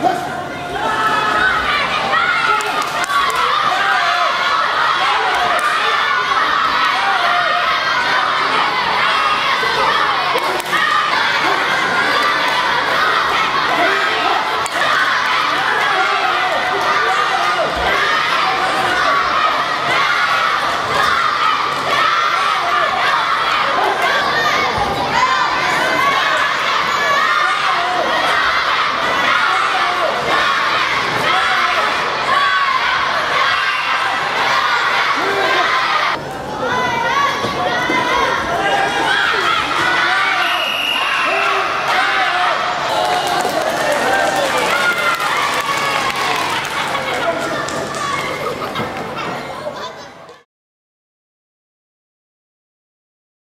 Let's.